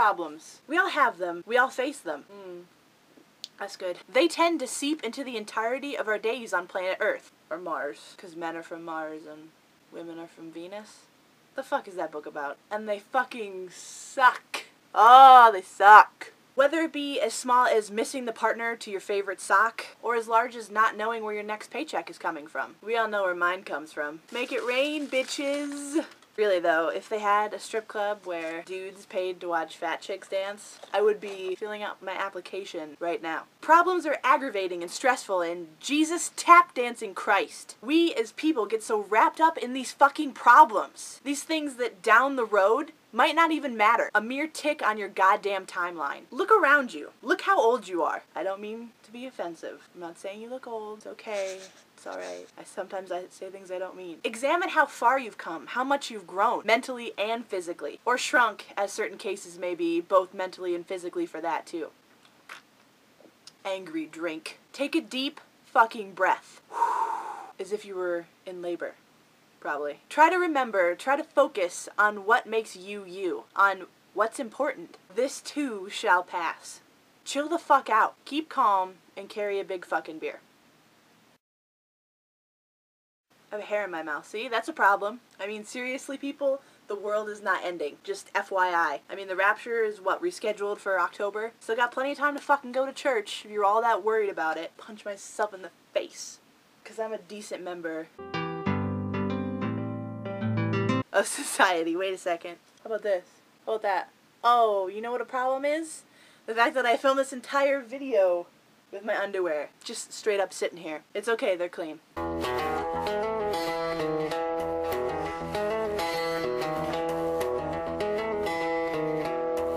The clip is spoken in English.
problems. We all have them. We all face them. Mm. That's good. They tend to seep into the entirety of our days on planet Earth. Or Mars. Because men are from Mars and women are from Venus. The fuck is that book about? And they fucking suck. Oh, they suck. Whether it be as small as missing the partner to your favorite sock, or as large as not knowing where your next paycheck is coming from. We all know where mine comes from. Make it rain, bitches! Really though, if they had a strip club where dudes paid to watch fat chicks dance, I would be filling out my application right now. Problems are aggravating and stressful and Jesus tap dancing Christ. We as people get so wrapped up in these fucking problems. These things that down the road might not even matter. A mere tick on your goddamn timeline. Look around you. Look how old you are. I don't mean to be offensive. I'm not saying you look old. It's okay. It's alright. I sometimes I say things I don't mean. Examine how far you've come, how much you've grown, mentally and physically. Or shrunk, as certain cases may be, both mentally and physically for that too. Angry drink. Take a deep fucking breath. As if you were in labor probably. Try to remember, try to focus on what makes you you, on what's important. This too shall pass. Chill the fuck out. Keep calm and carry a big fucking beer. I have a hair in my mouth. See, that's a problem. I mean, seriously, people, the world is not ending. Just FYI. I mean, the rapture is what, rescheduled for October? Still got plenty of time to fucking go to church if you're all that worried about it. Punch myself in the face. Because I'm a decent member of society. Wait a second. How about this? How about that? Oh, you know what a problem is? The fact that I filmed this entire video with my underwear. Just straight up sitting here. It's okay, they're clean.